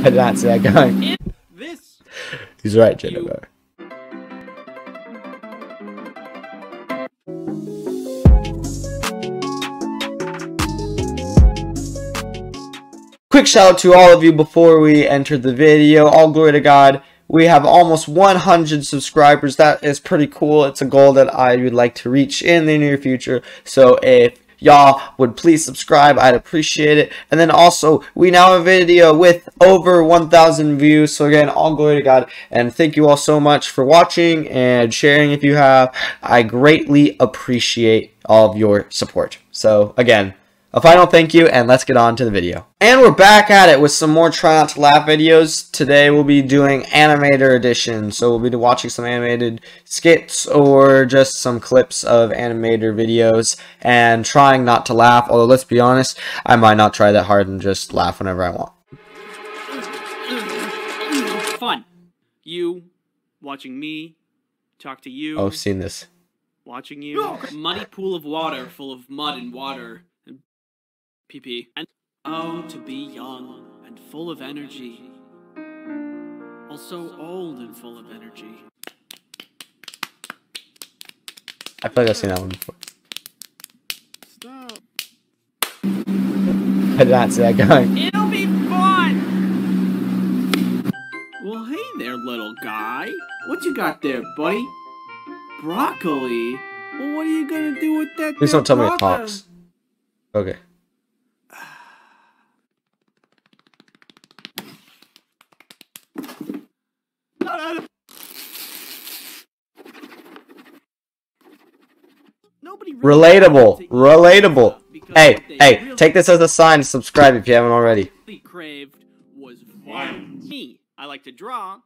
I did not see that going. This He's right, Jennifer. Quick shout out to all of you before we enter the video. All glory to God. We have almost 100 subscribers. That is pretty cool. It's a goal that I would like to reach in the near future. So if y'all would please subscribe, I'd appreciate it. And then also, we now have a video with over 1,000 views. So again, all glory to God. And thank you all so much for watching and sharing if you have. I greatly appreciate all of your support. So again, a final thank you, and let's get on to the video. And we're back at it with some more Try Not to Laugh videos. Today we'll be doing Animator Edition, so we'll be watching some animated skits or just some clips of Animator videos and trying not to laugh, although let's be honest, I might not try that hard and just laugh whenever I want. fun. You watching me talk to you. Oh, I've seen this. watching you. Muddy pool of water full of mud and water and pee pee. And oh, to be young and full of energy. Also old and full of energy. I feel like I've seen that one before. Stop. I did not see that going. It'll be fun! Well, hey there, little guy. What you got there, buddy? Broccoli? Well, what are you gonna do with that? Please don't tell me it talks. Okay. Nobody really Relatable. wants to eat Relatable. Hey, hey, really take this as a sign subscribe if you haven't already. craved was violence. Me, I like to draw.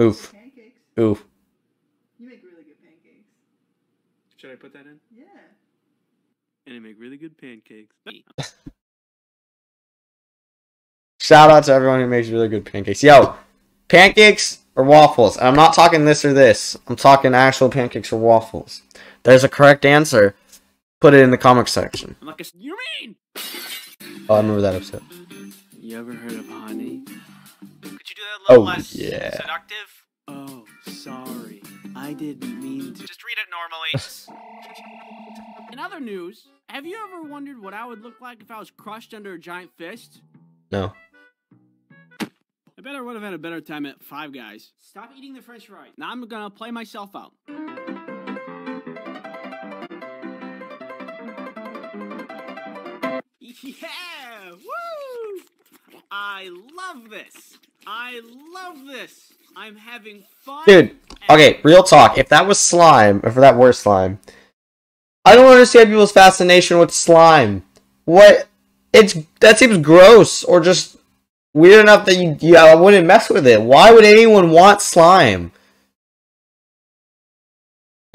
Oof. Pancakes. Oof. You make really good pancakes. Should I put that in? Yeah. And I make really good pancakes. Me. Shout out to everyone who makes really good pancakes. Yo, pancakes or waffles? And I'm not talking this or this. I'm talking actual pancakes or waffles. There's a correct answer. Put it in the comment section. I'm like, a, you mean? Oh, I remember that episode. You ever heard of honey? Could you do that a Oh, little less yeah. seductive? Oh, sorry. I didn't mean to. Just read it normally. In other news, have you ever wondered what I would look like if I was crushed under a giant fist? No. I bet I would have had a better time at Five Guys. Stop eating the french fries. Now I'm gonna play myself out. Yeah! Woo! I love this. I love this. I'm having fun. Dude, okay, real talk. If that was slime, if that were slime, I don't understand people's fascination with slime. What? It's that seems gross or just weird enough that you, you I wouldn't mess with it. Why would anyone want slime?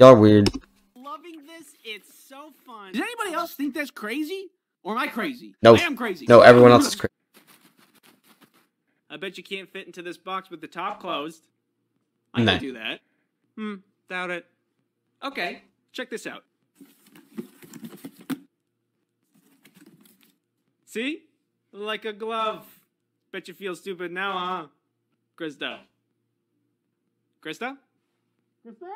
Y'all weird. Loving this. It's so fun. Does anybody else think that's crazy? Or am I crazy? No. I am crazy. No, everyone else is crazy. I bet you can't fit into this box with the top closed. I Nah. can do that. Hmm, doubt it. Okay, check this out. See? Like a glove. Bet you feel stupid now, huh? Krista. Krista? Krista?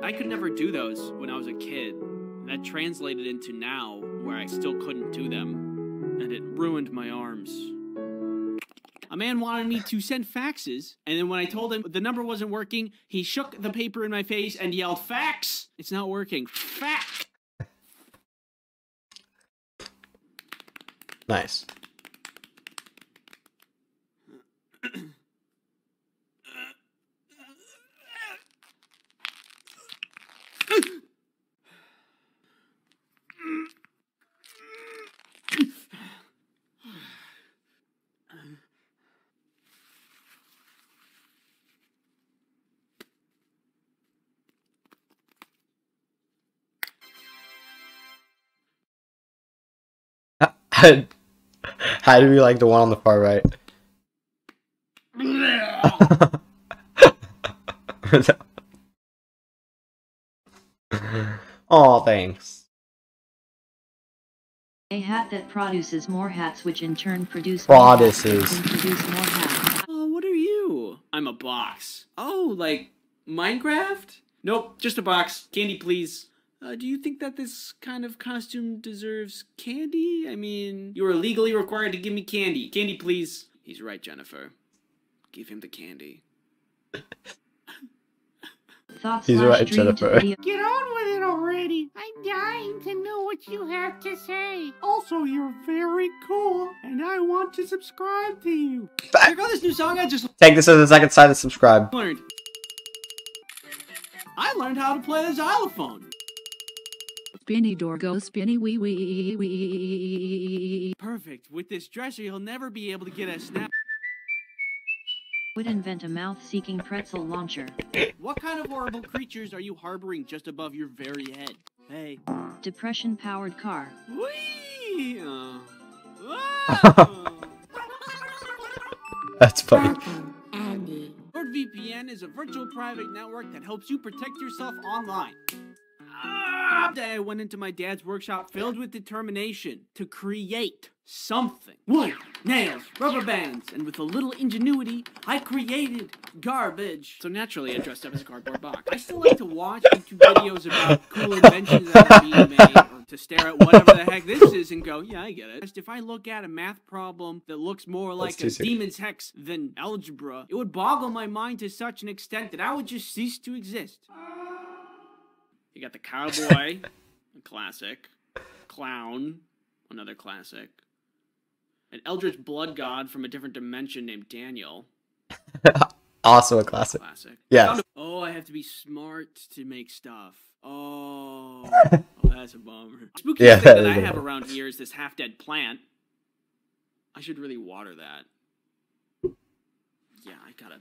I could never do those when I was a kid. And that translated into now, where I still couldn't do them. And it ruined my arms. A man wanted me to send faxes, and then when I told him the number wasn't working, he shook the paper in my face and yelled, Fax! It's not working. Fax! Nice. How how do we like the one on the far right? oh, thanks. A hat that produces more hats, which in turn produce more hats, which Produces. produce more hats. Oh, what are you? I'm a box. Oh, like Minecraft? Nope, just a box. Candy, please. Uh, do you think that this kind of costume deserves candy? I mean, you are legally required to give me candy. Candy, please. He's right, Jennifer. Give him the candy. He's right, Jennifer. Get on with it already. I'm dying to know what you have to say. Also, you're very cool, and I want to subscribe to you. Check out this new song I just Take this as a second sign to subscribe. learned. I learned how to play the xylophone. Spinny door go spinny wee wee wee. Perfect. With this dresser, you'll never be able to get a snap. would invent a mouth-seeking pretzel launcher. What kind of horrible creatures are you harboring just above your very head? Hey. Depression-powered car. Whee! Uh, ah! That's funny. Andy. NordVPN is a virtual private network that helps you protect yourself online. Ah, Today I went into my dad's workshop filled with determination to create something. Wood, nails, rubber bands, and with a little ingenuity, I created garbage. So naturally, I dressed up as a cardboard box. I still like to watch YouTube videos about cool inventions that are being made, or to stare at whatever the heck this is and go, yeah, I get it. Just if I look at a math problem that looks more like a demon's hex than algebra, it would boggle my mind to such an extent that I would just cease to exist. You got the cowboy, a classic. Clown, another classic. An eldritch blood god from a different dimension named Daniel, Also a classic. classic. Yes. Oh, I have to be smart to make stuff. Oh, oh that's a bummer. Spooky Yeah, thing that that I have around here is this half-dead plant. I should really water that. Yeah, I gotta.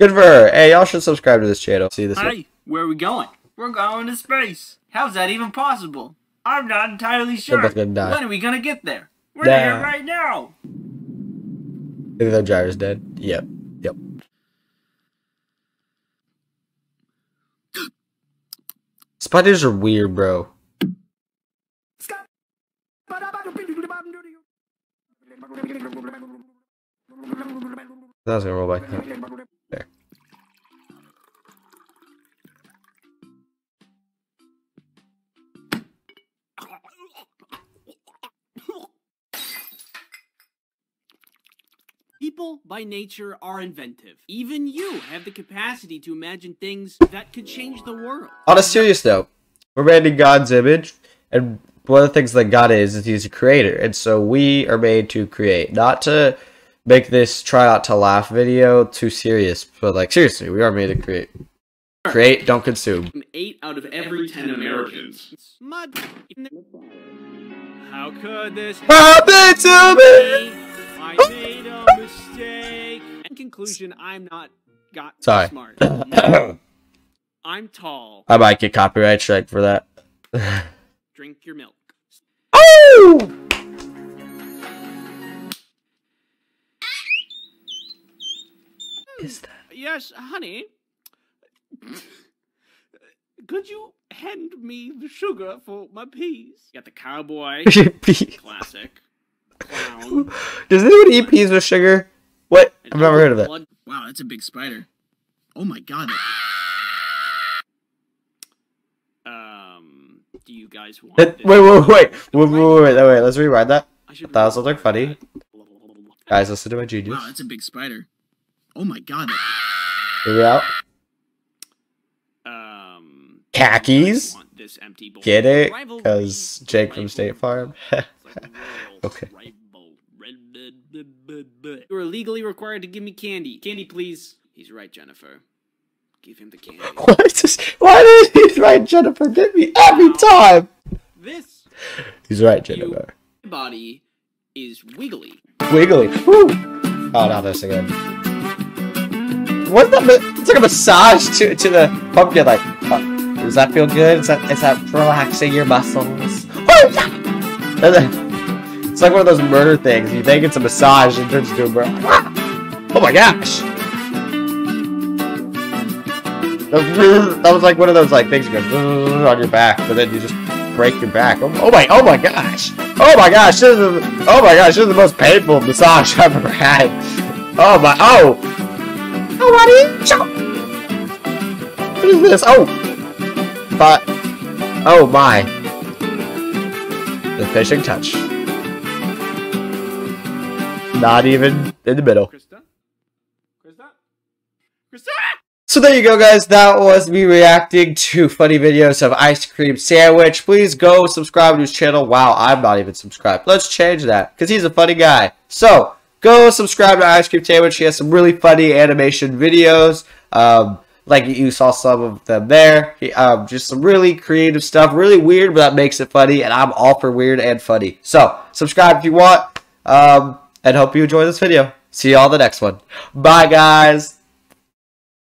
Good for her. Hey, y'all should subscribe to this channel. See this one. Hey, where are we going? We're going to space. How's that even possible? I'm not entirely sure. both gonna die. When are we gonna get there? We're Nah. there right now. Maybe the driver's dead. Yep. Yep. Spiders are weird, bro. That was gonna roll back People by nature are inventive. Even you have the capacity to imagine things that could change the world. On a serious note, we're made in God's image, and one of the things that God is is He's a creator, and so we are made to create, not to make this try not to laugh video too serious, but like seriously, we are made to create. Create, don't consume. Eight out of every ten Americans. Mud. How could this Happen to me. I made a mistake. In conclusion, I'm not got Sorry. smart. I'm tall. I might get copyright strike for that. Drink your milk. oh! Is that? Yes, honey. Could you hand me the sugar for my peas? Got the cowboy. Classic. Clown. Does anyone eat peas with sugar? What? I've never heard of it. blood- Wow, that's a big spider. Oh my god. Um, do you guys want this? Wait, wait, wait, wait, wait, wait, wait, wait, let's rewind that. That was something funny. Guys, listen to my genius. Wow, that's a big spider. Oh my god. Here we out. Um, Khakis? want this empty. Get it? Because Jake from State Farm. It's like royal Okay. You are legally required to give me candy. Candy, please. He's right, Jennifer. Give him the candy. Why is this? Why did he right, Jennifer? Get me every time. This He's right, Jennifer. body is wiggly. Wiggly. Woo. Oh, not this again. What the? It's like a massage to to the pumpkin. Like, uh, Does that feel good? Is that is that relaxing your muscles? Oh, yeah! It's like one of those murder things. You think it's a massage and it turns into a murder. Oh my gosh! That was like one of those like things that goes on your back, but then you just break your back. Oh, oh my! Oh my gosh! Oh my gosh! This is the, oh my gosh! This is the most painful massage I've ever had. Oh my! Oh! Oh, buddy! Chop! What is this? Oh! But oh my! The fishing touch. Not even in the middle. So there you go, guys. That was me reacting to funny videos of Ice Cream Sandwich. Please go subscribe to his channel. Wow, I'm not even subscribed. Let's change that, because he's a funny guy. So, go subscribe to Ice Cream Sandwich. He has some really funny animation videos. Um, like you saw some of them there. He, um, just some really creative stuff. Really weird, but that makes it funny. And I'm all for weird and funny. So, subscribe if you want. Um, and hope you enjoy this video. See you all the next one. Bye, guys.